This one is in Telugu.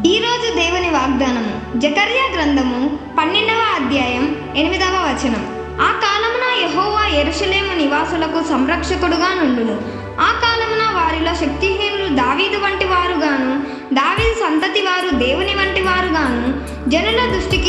ఈరోజు దేవుని వాగ్దానము జకర్యా గ్రంథము పన్నెండవ అధ్యాయం ఎనిమిదవ వచనం. ఆ కాలమున యహోవా ఎరుషలేము నివాసులకు సంరక్షకుడుగా నుండును. ఆ కాలమున వారిలో శక్తిహీనులు దావీదు వంటి వారుగాను దావీదు సంతతి వారు దేవుని వంటి వారుగాను జనుల దృష్టికి